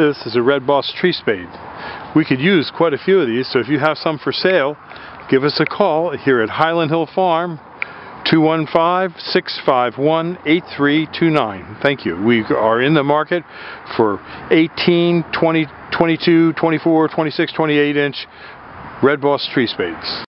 This is a Red Boss tree spade. We could use quite a few of these, so if you have some for sale, give us a call here at Highland Hill Farm, 215-651-8329. Thank you. We are in the market for 18, 20, 22, 24, 26, 28 inch Red Boss tree spades.